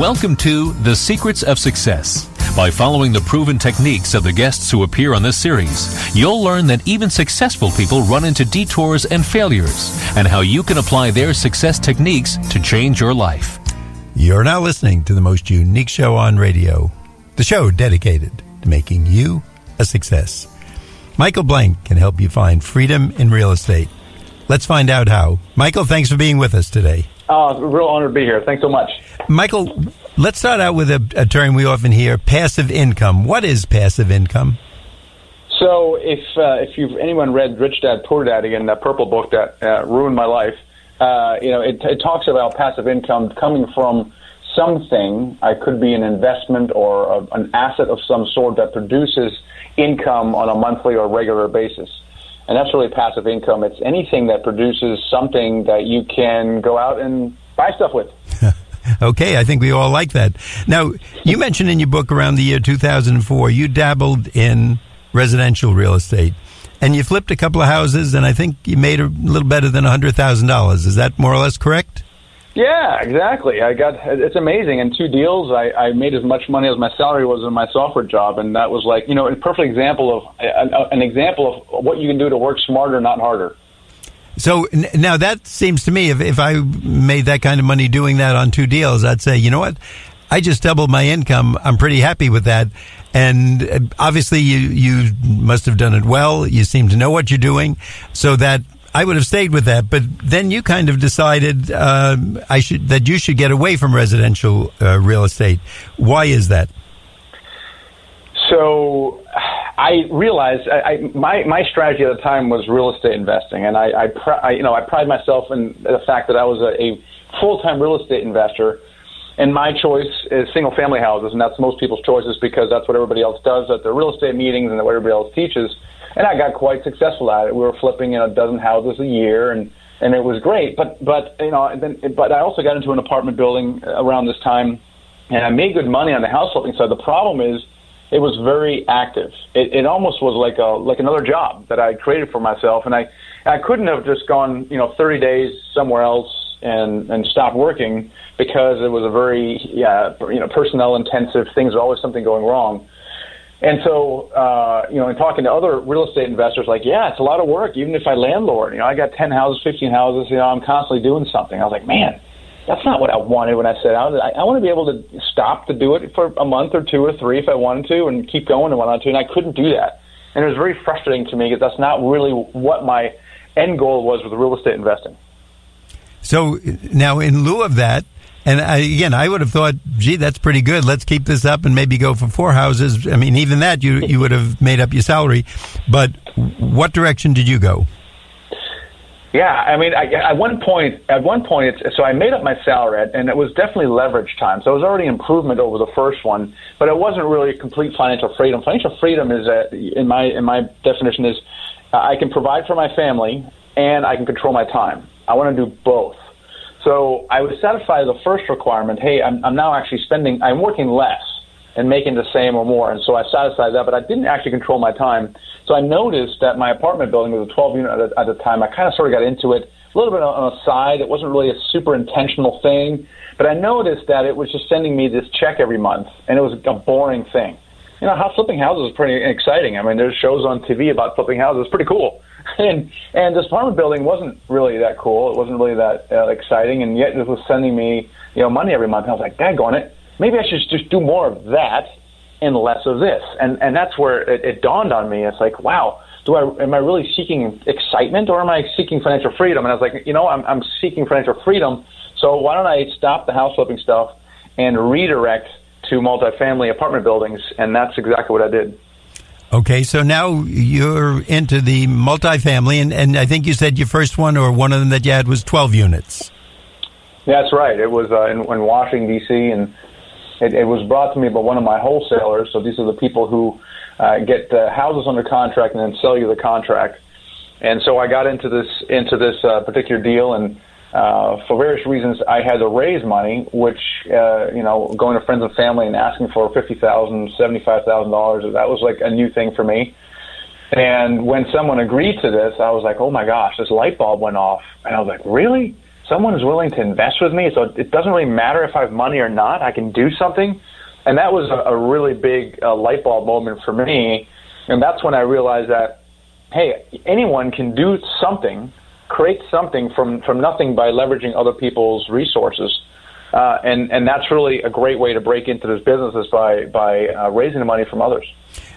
Welcome to The Secrets of Success. By following the proven techniques of the guests who appear on this series, you'll learn that even successful people run into detours and failures, and how you can apply their success techniques to change your life. You're now listening to the most unique show on radio, the show dedicated to making you a success. Michael Blank can help you find freedom in real estate. Let's find out how. Michael, thanks for being with us today. Oh, it's a real honor to be here. Thanks so much. Michael, let's start out with a, a term we often hear passive income. What is passive income? So, if uh, if you've anyone read Rich Dad Poor Dad again, that purple book that uh, ruined my life, uh, you know, it, it talks about passive income coming from something. I could be an investment or a, an asset of some sort that produces income on a monthly or regular basis. And that's really passive income. It's anything that produces something that you can go out and buy stuff with. okay, I think we all like that. Now, you mentioned in your book around the year 2004, you dabbled in residential real estate and you flipped a couple of houses and I think you made a little better than $100,000. Is that more or less correct? Yeah, exactly. I got it's amazing. In two deals, I, I made as much money as my salary was in my software job, and that was like you know a perfect example of an, an example of what you can do to work smarter, not harder. So now that seems to me, if if I made that kind of money doing that on two deals, I'd say, you know what, I just doubled my income. I'm pretty happy with that. And uh, obviously, you you must have done it well. You seem to know what you're doing, so that I would have stayed with that, but then you kind of decided uh, I should that you should get away from residential uh, real estate. Why is that? So I realized I, I, my my strategy at the time was real estate investing, and I, I, pr- I you know I pride myself in the fact that I was a, a full time real estate investor. And my choice is single family houses, and that's most people's choices because that's what everybody else does at their real estate meetings and what everybody else teaches and I got quite successful at it. We were flipping in a dozen houses a year, and and it was great. But but you know, then but I also got into an apartment building around this time, and I made good money on the house flipping side. The problem is, it was very active. It, it almost was like a like another job that I created for myself, and I I couldn't have just gone you know 30 days somewhere else and and stopped working because it was a very yeah you know personnel intensive. Things always something going wrong. And so, uh, you know, in talking to other real estate investors, like, yeah, it's a lot of work. Even if I landlord, you know, I got 10 houses, 15 houses, you know, I'm constantly doing something. I was like, man, that's not what I wanted when I set out. I, I want to be able to stop to do it for a month or two or three if I wanted to and keep going and wanted to. And I couldn't do that. And it was very frustrating to me because that's not really what my end goal was with real estate investing. So now, in lieu of that, and I, again, I would have thought, gee, that's pretty good. Let's keep this up and maybe go for four houses. I mean, even that you you would have made up your salary. But what direction did you go? Yeah, I mean, I, at one point, at one point, it's, so I made up my salary, and it was definitely leverage time. So it was already improvement over the first one, but it wasn't really complete financial freedom. Financial freedom is, a, in my in my definition, is I can provide for my family and I can control my time. I want to do both. So I satisfied with the first requirement. Hey, I'm, I'm now actually spending, I'm working less and making the same or more. And so I satisfied that, but I didn't actually control my time. So I noticed that my apartment building was a 12 unit at, at the time. I kind of sort of got into it a little bit on a side. It wasn't really a super intentional thing, but I noticed that it was just sending me this check every month, and it was a boring thing. You know, house flipping houses is pretty exciting. I mean, there's shows on TV about flipping houses. It's pretty cool. and and this apartment building wasn't really that cool. It wasn't really that uh, exciting, and yet it was sending me you know money every month. And I was like, "Daggone it! Maybe I should just do more of that and less of this." And and that's where it, it dawned on me. It's like, wow. Do I am I really seeking excitement or am I seeking financial freedom? And I was like, you know, I'm I'm seeking financial freedom. So why don't I stop the house flipping stuff and redirect to multifamily apartment buildings? And that's exactly what I did. Okay, so now you're into the multifamily, and, and I think you said your first one or one of them that you had was 12 units. That's right. It was uh, in, in Washington, D.C., and it, it was brought to me by one of my wholesalers. So these are the people who uh, get uh, houses under contract and then sell you the contract. And so I got into this into this uh, particular deal, and uh, for various reasons, I had to raise money, which, uh, you know, going to friends and family and asking for $50,000, $75,000, that was like a new thing for me. And when someone agreed to this, I was like, oh my gosh, this light bulb went off. And I was like, really? Someone is willing to invest with me. So it doesn't really matter if I have money or not. I can do something. And that was a, a really big uh, light bulb moment for me. And that's when I realized that, hey, anyone can do something, create something from, from nothing by leveraging other people's resources. Uh, and, and that's really a great way to break into this business is by, by uh, raising the money from others.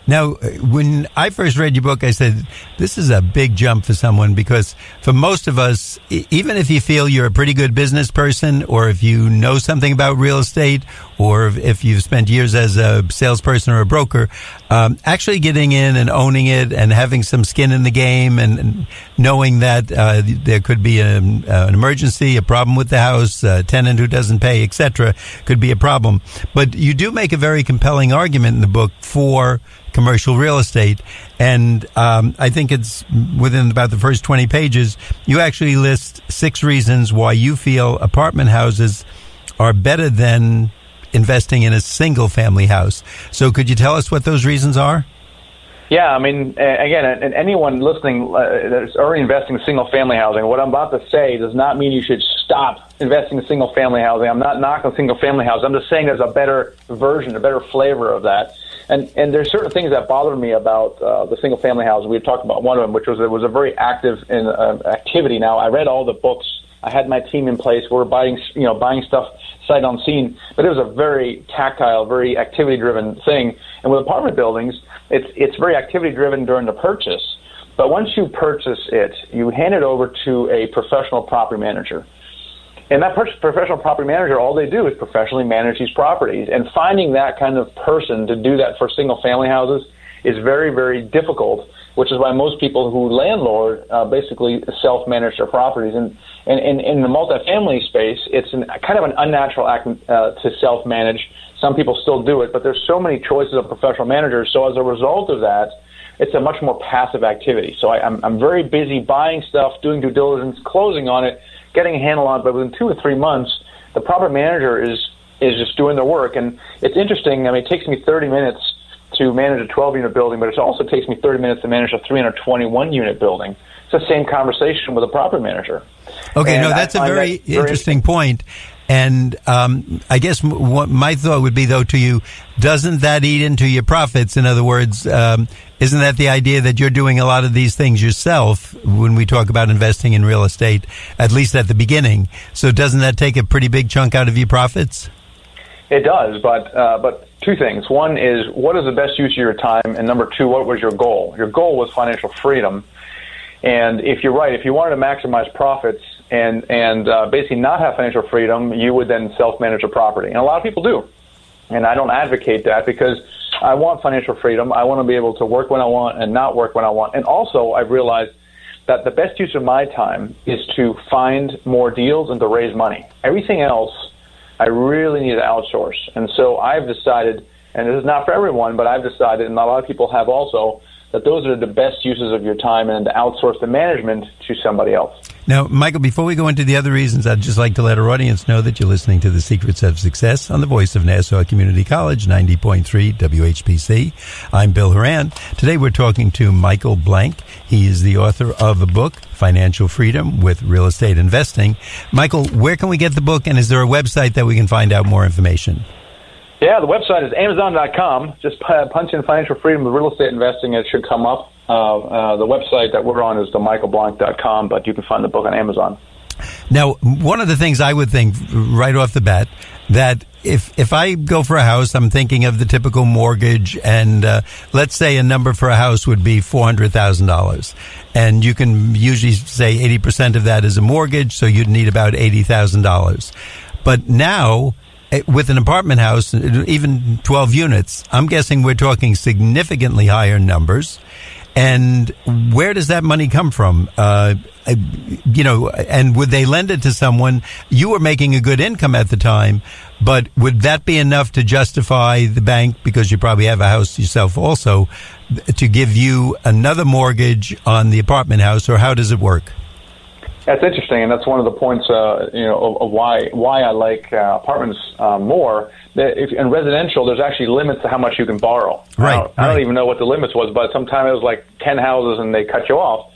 Now, when I first read your book, I said, this is a big jump for someone because for most of us, even if you feel you're a pretty good business person or if you know something about real estate or if you've spent years as a salesperson or a broker, um, actually getting in and owning it and having some skin in the game and, knowing that uh, there could be uh, an emergency, a problem with the house, a tenant who doesn't pay, etc., could be a problem. But you do make a very compelling argument in the book for commercial real estate. And um, I think it's within about the first 20 pages, you actually list six reasons why you feel apartment houses are better than investing in a single family house. So could you tell us what those reasons are? Yeah, I mean, again, and anyone listening uh, that's already investing in single family housing, what I'm about to say does not mean you should stop investing in single family housing. I'm not knocking single family housing. I'm just saying there's a better version, a better flavor of that. And and there's certain things that bothered me about uh, the single family housing. We talked about one of them, which was it was a very active in, uh, activity. Now I read all the books. I had my team in place. We are buying you know buying stuff sight unseen, but it was a very tactile, very activity driven thing. And with apartment buildings, it's it's very activity driven during the purchase. But once you purchase it, you hand it over to a professional property manager. And that professional property manager, all they do is professionally manage these properties. And finding that kind of person to do that for single family houses is very, very difficult, which is why most people who landlord uh, basically self manage their properties. And, and, and in the multifamily space, it's an, kind of an unnatural act uh, to self manage. Some people still do it, but there's so many choices of professional managers. So as a result of that, it's a much more passive activity. So I, I'm, I'm very busy buying stuff, doing due diligence, closing on it getting a handle on it, but within two or three months, the property manager is is just doing their work. And it's interesting. I mean, it takes me 30 minutes to manage a 12 unit building, but it also takes me 30 minutes to manage a 321 unit building. It's the same conversation with a property manager. Okay, and no, that's a very, that very interesting point. And um, I guess what my thought would be, though, to you, doesn't that eat into your profits? In other words, um, isn't that the idea that you're doing a lot of these things yourself when we talk about investing in real estate, at least at the beginning? So doesn't that take a pretty big chunk out of your profits? It does, but uh, but two things. One is what is the best use of your time, and number two, what was your goal? Your goal was financial freedom, and if you're right, if you wanted to maximize profits, and and uh, basically not have financial freedom, you would then self-manage a property, and a lot of people do. And I don't advocate that because I want financial freedom. I want to be able to work when I want and not work when I want. And also, I've realized that the best use of my time is to find more deals and to raise money. Everything else, I really need to outsource. And so I've decided, and this is not for everyone, but I've decided, and a lot of people have also, that those are the best uses of your time and to outsource the management to somebody else. Now, Michael, before we go into the other reasons, I'd just like to let our audience know that you're listening to The Secrets of Success on the voice of Nassau Community College, 90.3 WHPC. I'm Bill Horan. Today we're talking to Michael Blank. He is the author of the book, Financial Freedom with Real Estate Investing. Michael, where can we get the book and is there a website that we can find out more information? Yeah, the website is Amazon.com. Just punch in financial freedom with real estate investing, and it should come up. Uh, uh, the website that we're on is themichaelblank.com, but you can find the book on Amazon. Now, one of the things I would think right off the bat that if if I go for a house, I'm thinking of the typical mortgage, and uh, let's say a number for a house would be four hundred thousand dollars, and you can usually say eighty percent of that is a mortgage, so you'd need about eighty thousand dollars. But now Eh, with an apartment house, even 12 units, I'm guessing we're talking significantly higher numbers. And where does that money come from? Uh, you know, and would they lend it to someone? You were making a good income at the time, but would that be enough to justify the bank, because you probably have a house yourself also, to give you another mortgage on the apartment house, or how does it work? That's interesting, and that's one of the points, uh, you know, of, of why why I like uh, apartments uh, more. If in residential, there's actually limits to how much you can borrow. Right. I don't, right. I don't even know what the limits was, but sometime it was like ten houses, and they cut you off.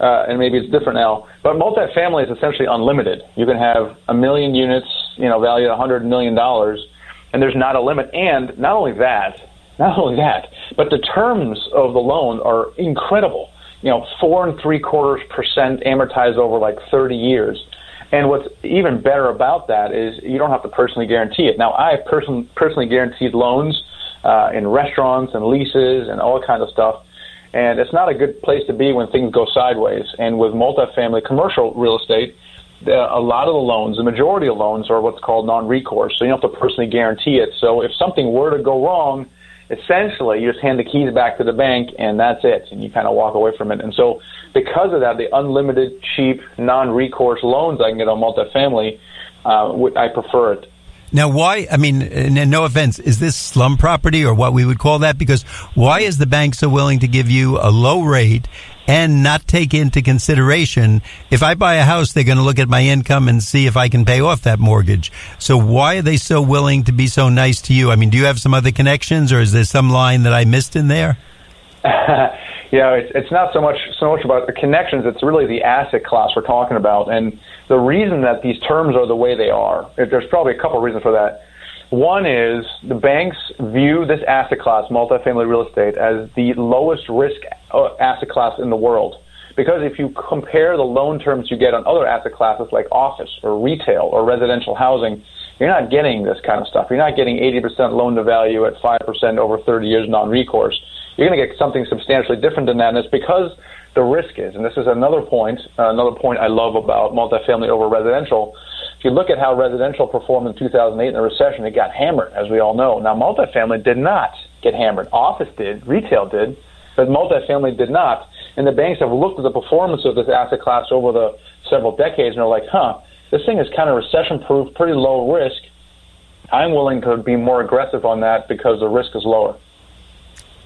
uh, and maybe it's different now. But multifamily is essentially unlimited. You can have a million units, you know, valued at $100 million, and there's not a limit. And not only that, not only that, but the terms of the loan are incredible. You know, four and three quarters percent amortized over like 30 years. And what's even better about that is you don't have to personally guarantee it. Now, I person, personally guaranteed loans uh, in restaurants and leases and all kind of stuff and it's not a good place to be when things go sideways. And with multifamily commercial real estate, the, a lot of the loans, the majority of loans, are what's called non-recourse. So you don't have to personally guarantee it. So if something were to go wrong, essentially you just hand the keys back to the bank and that's it, and you kind of walk away from it. And so because of that, the unlimited, cheap, non-recourse loans I can get on multifamily, uh, I prefer it. Now, why? I mean, no offense, is this slum property or what we would call that? Because why is the bank so willing to give you a low rate and not take into consideration if I buy a house, they're going to look at my income and see if I can pay off that mortgage. So why are they so willing to be so nice to you? I mean, do you have some other connections, or is there some line that I missed in there? yeah, it's, it's not so much so much about the connections. It's really the asset class we're talking about, and the reason that these terms are the way they are, there's probably a couple of reasons for that. One is the banks view this asset class, multifamily real estate, as the lowest risk uh, asset class in the world. Because if you compare the loan terms you get on other asset classes like office or retail or residential housing, you're not getting this kind of stuff. You're not getting 80% loan to value at 5% over 30 years non recourse. You're going to get something substantially different than that. And it's because the risk is. And this is another point, uh, another point I love about multifamily over residential. If you look at how residential performed in 2008 in the recession, it got hammered, as we all know. Now, multifamily did not get hammered. Office did, retail did, but multifamily did not. And the banks have looked at the performance of this asset class over the several decades and are like, huh, this thing is kind of recession proof, pretty low risk. I'm willing to be more aggressive on that because the risk is lower.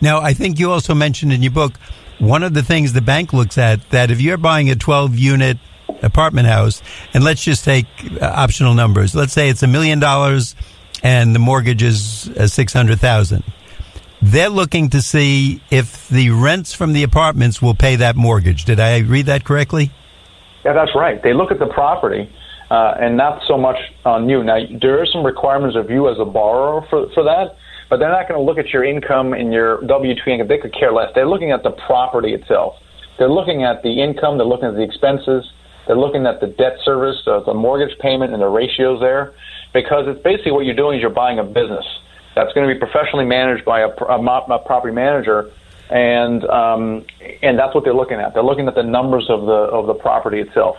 Now, I think you also mentioned in your book one of the things the bank looks at that if you're buying a 12 unit apartment house, and let's just take uh, optional numbers. Let's say it's a million dollars and the mortgage is uh, 600,000. They're looking to see if the rents from the apartments will pay that mortgage. Did I read that correctly? Yeah, that's right. They look at the property uh, and not so much on you. Now, there are some requirements of you as a borrower for, for that but they're not going to look at your income and your W two income. They could care less. They're looking at the property itself. They're looking at the income. They're looking at the expenses. They're looking at the debt service, the, the mortgage payment, and the ratios there, because it's basically what you're doing is you're buying a business that's going to be professionally managed by a, a, a property manager, and um, and that's what they're looking at. They're looking at the numbers of the of the property itself.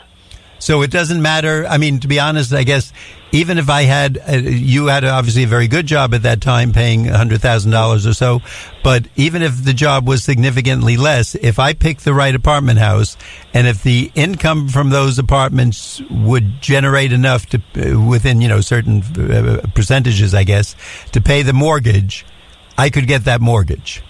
So it doesn't matter. I mean, to be honest, I guess even if I had, uh, you had obviously a very good job at that time paying $100,000 or so, but even if the job was significantly less, if I picked the right apartment house and if the income from those apartments would generate enough to, uh, within, you know, certain uh, percentages, I guess, to pay the mortgage, I could get that mortgage.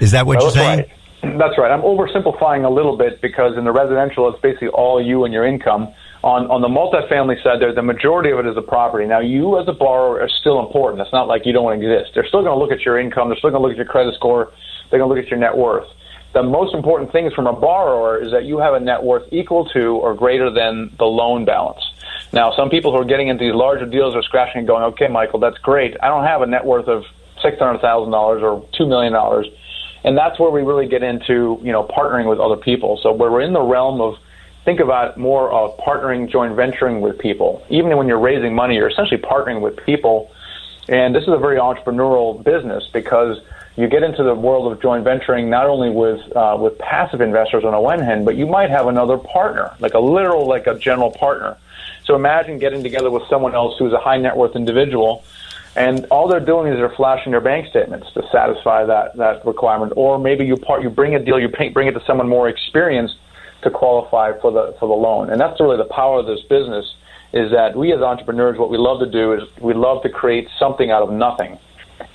Is that what you're saying? Right. That's right. I'm oversimplifying a little bit because in the residential, it's basically all you and your income. On on the multifamily side, there the majority of it is the property. Now, you as a borrower are still important. It's not like you don't exist. They're still going to look at your income. They're still going to look at your credit score. They're going to look at your net worth. The most important thing is from a borrower is that you have a net worth equal to or greater than the loan balance. Now, some people who are getting into these larger deals are scratching and going, "Okay, Michael, that's great. I don't have a net worth of six hundred thousand dollars or two million dollars." And that's where we really get into you know partnering with other people. So where we're in the realm of think about more of partnering, joint venturing with people. Even when you're raising money, you're essentially partnering with people, and this is a very entrepreneurial business because you get into the world of joint venturing not only with uh, with passive investors on a one hand, but you might have another partner, like a literal like a general partner. So imagine getting together with someone else who's a high net worth individual and all they're doing is they're flashing their bank statements to satisfy that that requirement. Or maybe you part you bring a deal, you pay, bring it to someone more experienced to qualify for the for the loan. And that's really the power of this business is that we as entrepreneurs, what we love to do is we love to create something out of nothing.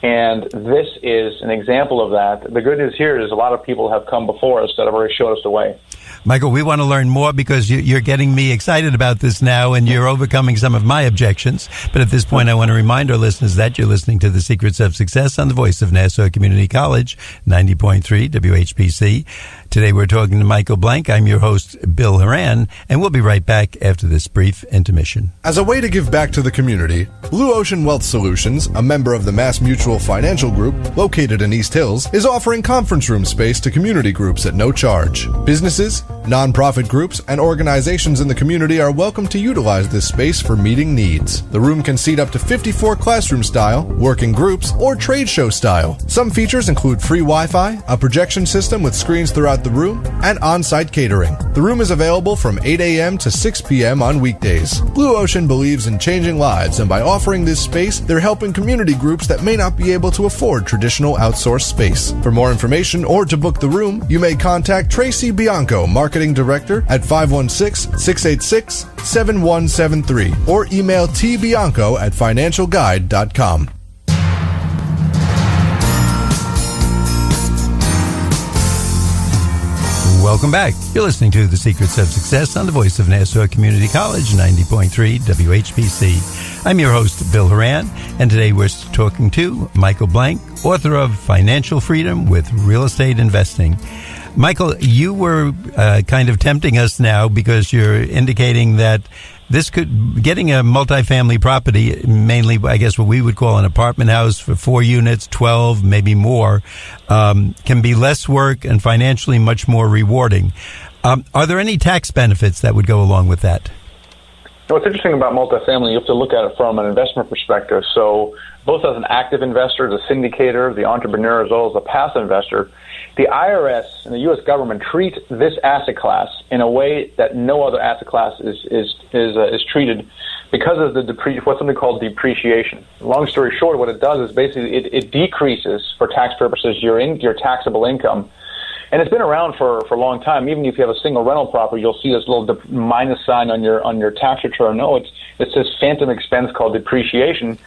And this is an example of that. The good news here is a lot of people have come before us that have already showed us the way. Michael, we want to learn more because you, are getting me excited about this now and you're overcoming some of my objections. But at this point, I want to remind our listeners that you're listening to The Secrets of Success on the voice of Nassau Community College, 90.3 WHPC. Today we're talking to Michael Blank. I'm your host, Bill Horan, and we'll be right back after this brief intermission. As a way to give back to the community, Blue Ocean Wealth Solutions, a member of the Mass Mutual Financial Group located in East Hills, is offering conference room space to community groups at no charge. Businesses, nonprofit groups, and organizations in the community are welcome to utilize this space for meeting needs. The room can seat up to 54 classroom style, working groups, or trade show style. Some features include free Wi Fi, a projection system with screens throughout the room, and on site catering. The room is available from 8 a.m. to 6 p.m. on weekdays. Blue Ocean believes in changing lives, and by offering this space, they're helping community groups that may not be able to afford traditional outsourced space. For more information or to book the room, you may contact Tracy Bianco, Marketing Director, at 516 686 7173 or email tbianco at financialguide.com. Welcome back. You're listening to The Secrets of Success on the voice of Nassau Community College, 90.3 WHPC. I'm your host, Bill Horan, and today we're talking to Michael Blank, author of Financial Freedom with Real Estate Investing. Michael, you were uh, kind of tempting us now because you're indicating that this could getting a multifamily property, mainly I guess what we would call an apartment house for four units, twelve, maybe more, um, can be less work and financially much more rewarding. Um, are there any tax benefits that would go along with that? What's interesting about multifamily, you have to look at it from an investment perspective. So, both as an active investor, the syndicator, the entrepreneur, as well as a passive investor, the IRS and the U.S. government treat this asset class in a way that no other asset class is is is, uh, is treated because of the depre- what's something called depreciation. Long story short, what it does is basically it, it decreases for tax purposes your in, your taxable income. And it's been around for, for a long time. Even if you have a single rental property, you'll see this little de- minus sign on your on your tax return. No, it's it's this phantom expense called depreciation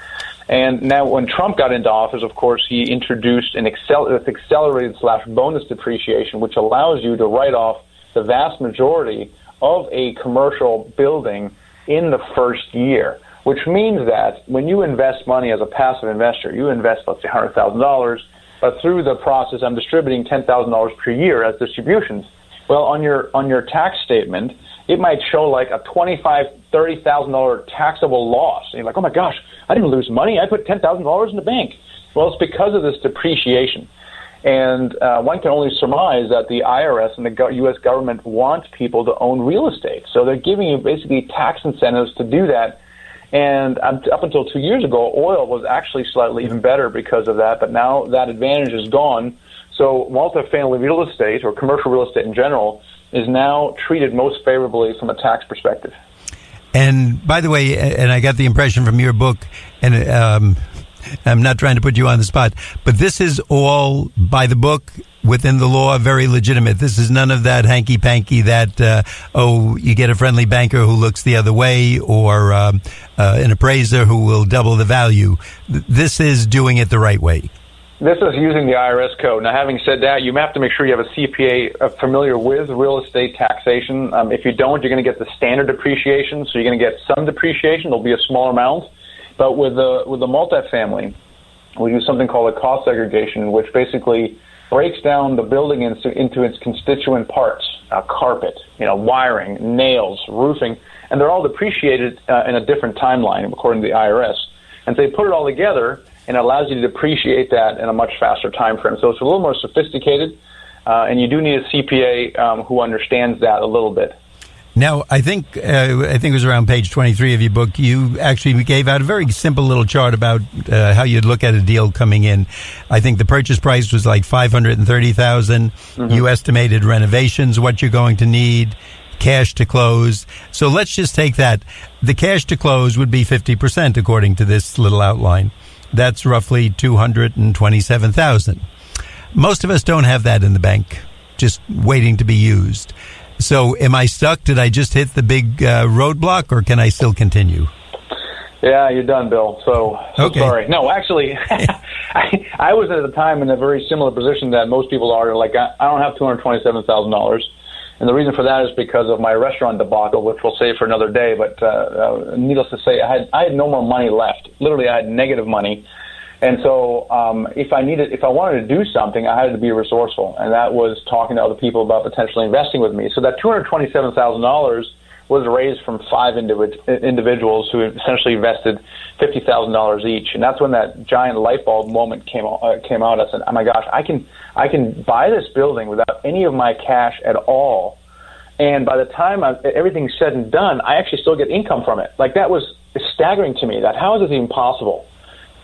and now, when Trump got into office, of course, he introduced an accel- accelerated slash bonus depreciation, which allows you to write off the vast majority of a commercial building in the first year. Which means that when you invest money as a passive investor, you invest, let's say, $100,000, but through the process, I'm distributing $10,000 per year as distributions. Well, on your on your tax statement, it might show like a twenty-five, thirty thousand dollar taxable loss. And you're like, oh my gosh, I didn't lose money. I put ten thousand dollars in the bank. Well, it's because of this depreciation. And uh, one can only surmise that the IRS and the U.S. government want people to own real estate. So they're giving you basically tax incentives to do that. And up until two years ago, oil was actually slightly even better because of that. But now that advantage is gone. So multifamily real estate or commercial real estate in general is now treated most favorably from a tax perspective. And by the way, and I got the impression from your book, and um, I'm not trying to put you on the spot, but this is all by the book within the law, very legitimate. This is none of that hanky panky that, uh, oh, you get a friendly banker who looks the other way or um, uh, an appraiser who will double the value. This is doing it the right way. This is using the IRS code. Now, having said that, you have to make sure you have a CPA uh, familiar with real estate taxation. Um, if you don't, you're going to get the standard depreciation, so you're going to get some depreciation. There'll be a small amount. But with the with the multifamily, we use something called a cost segregation, which basically breaks down the building into, into its constituent parts: uh, carpet, you know, wiring, nails, roofing, and they're all depreciated uh, in a different timeline according to the IRS. And they put it all together and it allows you to depreciate that in a much faster time frame. So it's a little more sophisticated, uh, and you do need a CPA um, who understands that a little bit. Now, I think uh, I think it was around page twenty three of your book. You actually gave out a very simple little chart about uh, how you'd look at a deal coming in. I think the purchase price was like five hundred and thirty thousand. Mm-hmm. You estimated renovations, what you're going to need, cash to close. So let's just take that. The cash to close would be fifty percent according to this little outline. That's roughly 227,000. Most of us don't have that in the bank, just waiting to be used. So am I stuck? Did I just hit the big uh, roadblock or can I still continue? Yeah, you're done, Bill. So, so okay. sorry. No, actually, I, I was at the time in a very similar position that most people are. Like, I, I don't have two hundred twenty-seven thousand dollars, And the reason for that is because of my restaurant debacle, which we'll save for another day. But uh, uh, needless to say, I had I had no more money left. Literally, I had negative money. And so, um, if I needed, if I wanted to do something, I had to be resourceful, and that was talking to other people about potentially investing with me. So that two hundred twenty-seven thousand dollars was raised from five individ- individuals who essentially invested fifty thousand dollars each, and that's when that giant light bulb moment came uh, came out. I said, "Oh my gosh, I can I can buy this building without any of my cash at all." And by the time everything's said and done, I actually still get income from it. Like that was staggering to me. That how is this even possible?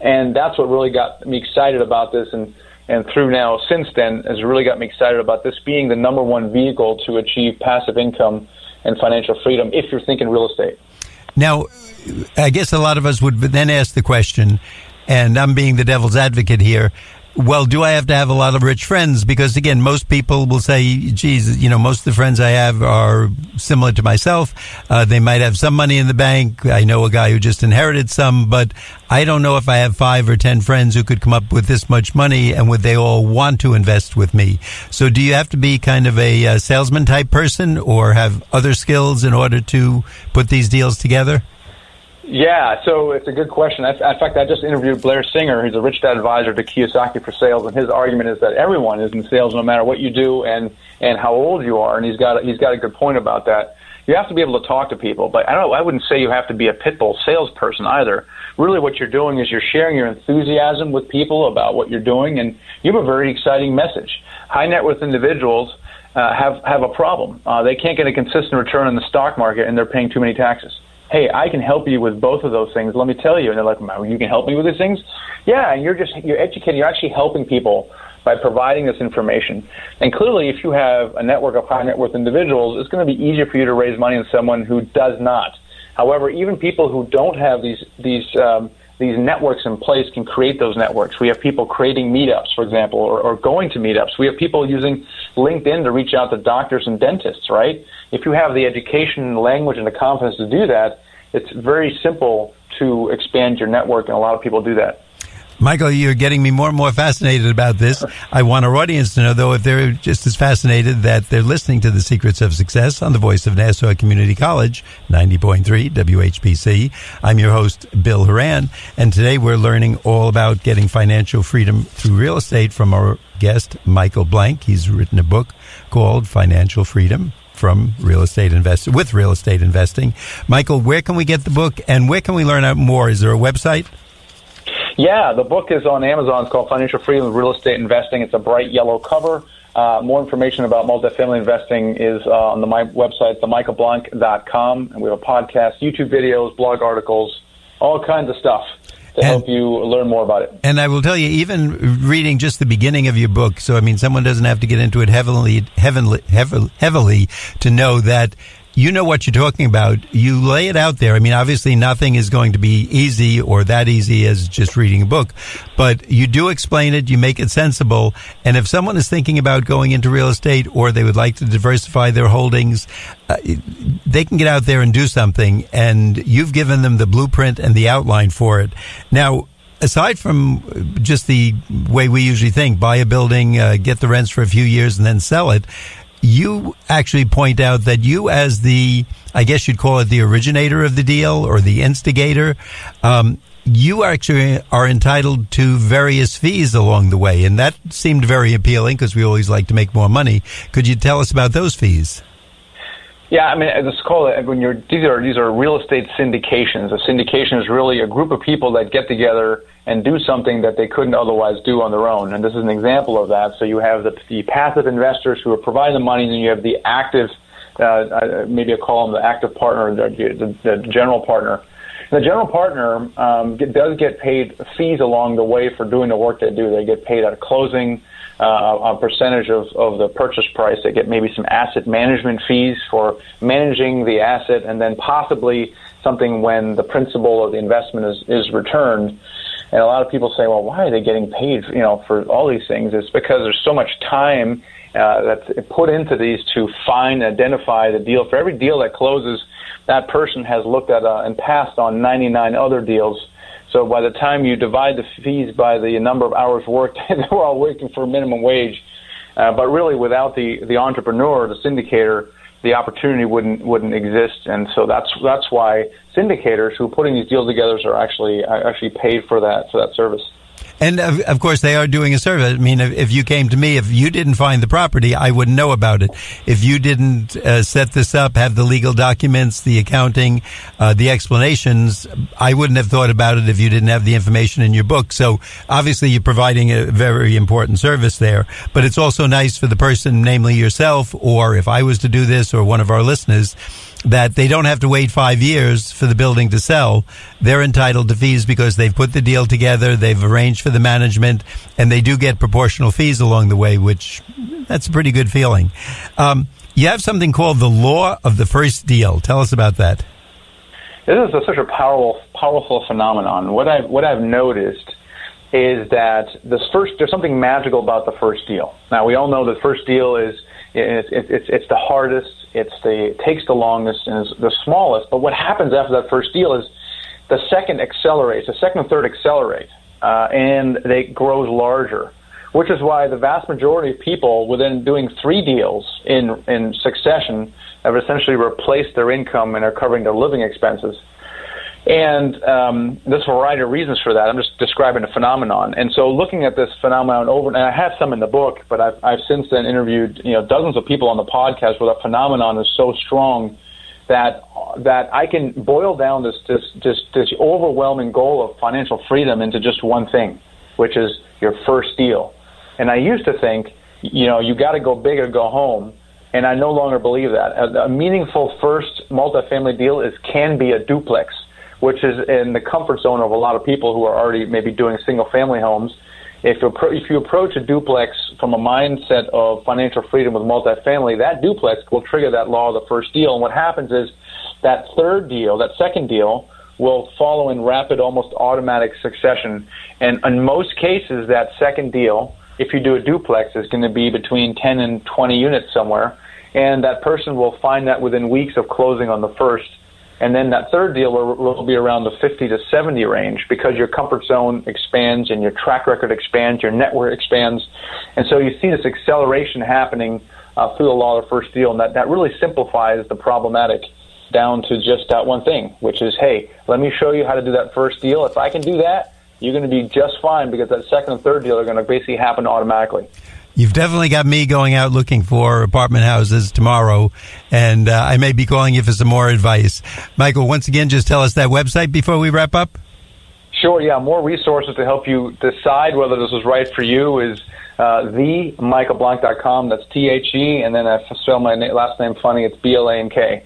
And that's what really got me excited about this. And and through now since then has really got me excited about this being the number one vehicle to achieve passive income and financial freedom if you're thinking real estate. Now, I guess a lot of us would then ask the question, and I'm being the devil's advocate here well, do I have to have a lot of rich friends? Because again, most people will say, geez, you know, most of the friends I have are similar to myself. Uh, they might have some money in the bank. I know a guy who just inherited some, but I don't know if I have five or ten friends who could come up with this much money and would they all want to invest with me? So do you have to be kind of a, a uh, salesman type person or have other skills in order to put these deals together? Yeah, so it's a good question. In fact, I just interviewed Blair Singer, who's a rich dad advisor to Kiyosaki for sales, and his argument is that everyone is in sales, no matter what you do and and how old you are. And he's got he's got a good point about that. You have to be able to talk to people, but I don't. I wouldn't say you have to be a pit bull salesperson either. Really, what you're doing is you're sharing your enthusiasm with people about what you're doing, and you have a very exciting message. High net worth individuals. Uh, have have a problem. Uh, they can't get a consistent return in the stock market, and they're paying too many taxes hey, I can help you with both of those things. Let me tell you. And they're like, you can help me with these things? Yeah, and you're just, you're educating, you're actually helping people by providing this information. And clearly, if you have a network of high net worth individuals, it's going to be easier for you to raise money than someone who does not. However, even people who don't have these, these, um, these networks in place can create those networks. We have people creating meetups, for example, or, or going to meetups. We have people using LinkedIn to reach out to doctors and dentists, right? If you have the education, and language, and the confidence to do that, it's very simple to expand your network, and a lot of people do that. Michael, you're getting me more and more fascinated about this. I want our audience to know, though, if they're just as fascinated, that they're listening to The Secrets of Success on the voice of Nassau Community College, 90.3 WHPC. I'm your host, Bill Horan, and today we're learning all about getting financial freedom through real estate from our guest, Michael Blank. He's written a book called Financial Freedom from real estate investing with real estate investing. Michael, where can we get the book and where can we learn out more? Is there a website? Yeah, the book is on Amazon. It's called Financial Freedom Real Estate Investing. It's a bright yellow cover. Uh, more information about multifamily investing is uh, on the my website, themichaelblank.com. And we have a podcast, YouTube videos, blog articles, all kinds of stuff to and, help you learn more about it. And I will tell you, even reading just the beginning of your book, so I mean, someone doesn't have to get into it heavily, heavily, heavily, heavily to know that you know what you're talking about. You lay it out there. I mean, obviously nothing is going to be easy or that easy as just reading a book, but you do explain it. You make it sensible. And if someone is thinking about going into real estate or they would like to diversify their holdings, uh, they can get out there and do something. And you've given them the blueprint and the outline for it. Now, aside from just the way we usually think, buy a building, uh, get the rents for a few years and then sell it, you actually point out that you, as the, I guess you'd call it the originator of the deal or the instigator, um, you actually are entitled to various fees along the way. And that seemed very appealing because we always like to make more money. Could you tell us about those fees? Yeah, I mean, it's called when you're these are these are real estate syndications. A syndication is really a group of people that get together and do something that they couldn't otherwise do on their own. And this is an example of that. So you have the, the passive investors who are providing the money, and you have the active, uh, uh maybe I call them the active partner, the, the, the general partner. The general partner um, get, does get paid fees along the way for doing the work they do. They get paid at closing, uh, a percentage of, of the purchase price. They get maybe some asset management fees for managing the asset, and then possibly something when the principal of the investment is, is returned. And a lot of people say, well, why are they getting paid, you know, for all these things? It's because there's so much time uh, that's put into these to find, identify the deal. For every deal that closes, that person has looked at uh, and passed on 99 other deals. So by the time you divide the fees by the number of hours worked, they're all working for minimum wage. Uh, but really, without the the entrepreneur, the syndicator, the opportunity wouldn't wouldn't exist. And so that's that's why syndicators who are putting these deals together are actually actually paid for that for that service. And of, of, course, they are doing a survey. I mean, if, if, you came to me, if you didn't find the property, I wouldn't know about it. If you didn't uh, set this up, have the legal documents, the accounting, uh, the explanations, I wouldn't have thought about it if you didn't have the information in your book. So obviously, you're providing a very important service there. But it's also nice for the person, namely yourself, or if I was to do this, or one of our listeners that they don't have to wait five years for the building to sell. They're entitled to fees because they've put the deal together, they've arranged for the management, and they do get proportional fees along the way, which that's a pretty good feeling. Um, you have something called the law of the first deal. Tell us about that. This is a, such a powerful, powerful phenomenon. What I've what I've noticed is that this first there's something magical about the first deal. Now we all know the first deal is it's it's it's the hardest it's the it takes the longest and is the smallest. But what happens after that first deal is the second accelerates, the second and third accelerate, uh, and they grows larger. Which is why the vast majority of people, within doing three deals in in succession, have essentially replaced their income and are covering their living expenses. And um, there's a variety of reasons for that. I'm just describing a phenomenon. And so looking at this phenomenon over, and I have some in the book, but I've, I've since then interviewed you know dozens of people on the podcast where the phenomenon is so strong that that I can boil down this this this, this overwhelming goal of financial freedom into just one thing, which is your first deal. And I used to think, you know, you got to go big or go home and I no longer believe that. A, a meaningful first multifamily deal is can be a duplex which is in the comfort zone of a lot of people who are already maybe doing single family homes. If you, if you approach a duplex from a mindset of financial freedom with multifamily, that duplex will trigger that law of the first deal. And what happens is that third deal, that second deal, will follow in rapid, almost automatic succession. And in most cases, that second deal, if you do a duplex, is going to be between 10 and 20 units somewhere. And that person will find that within weeks of closing on the first and then that third deal will, be around the 50 to 70 range because your comfort zone expands and your track record expands, your network expands. And so you see this acceleration happening uh, through the law of the first deal. And that, that really simplifies the problematic down to just that one thing, which is, hey, let me show you how to do that first deal. If I can do that, you're going to be just fine because that second and third deal are going to basically happen automatically. You've definitely got me going out looking for apartment houses tomorrow, and uh, I may be calling you for some more advice. Michael, once again, just tell us that website before we wrap up. Sure, yeah. More resources to help you decide whether this is right for you is uh. That's T H E, and then I spell my last name funny. It's B L A N K.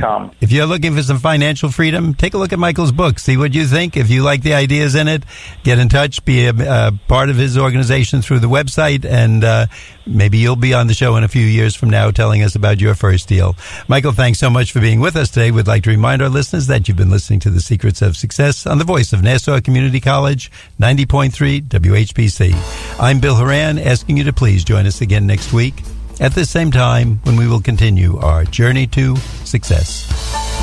Com. If you're looking for some financial freedom, take a look at Michael's book. See what you think. If you like the ideas in it, get in touch. Be a, a part of his organization through the website, and uh, maybe you'll be on the show in a few years from now telling us about your first deal. Michael, thanks so much for being with us today. We'd like to remind our listeners that you've been listening to The Secrets of Success on the voice of Nassau Community College, 90.3 WHPC. I'm Bill Horan, asking you to please join us again next week at the same time when we will continue our journey to success.